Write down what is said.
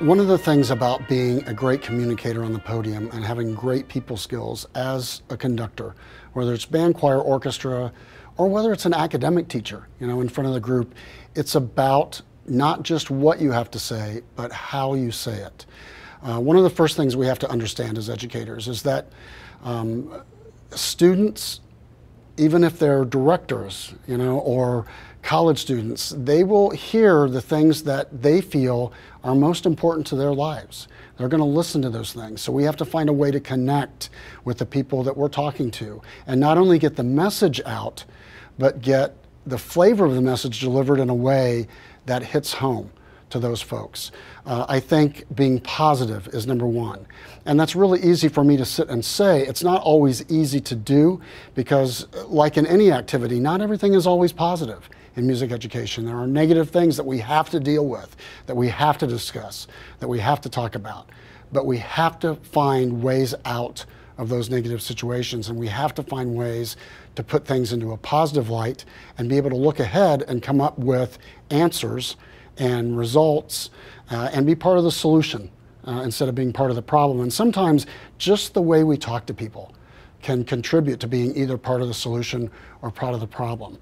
One of the things about being a great communicator on the podium and having great people skills as a conductor, whether it's band, choir, orchestra, or whether it's an academic teacher, you know, in front of the group, it's about not just what you have to say, but how you say it. Uh, one of the first things we have to understand as educators is that um, students even if they're directors, you know, or college students, they will hear the things that they feel are most important to their lives. They're going to listen to those things. So we have to find a way to connect with the people that we're talking to and not only get the message out, but get the flavor of the message delivered in a way that hits home to those folks. Uh, I think being positive is number one. And that's really easy for me to sit and say. It's not always easy to do because, like in any activity, not everything is always positive in music education. There are negative things that we have to deal with, that we have to discuss, that we have to talk about. But we have to find ways out of those negative situations and we have to find ways to put things into a positive light and be able to look ahead and come up with answers and results uh, and be part of the solution uh, instead of being part of the problem. And sometimes just the way we talk to people can contribute to being either part of the solution or part of the problem.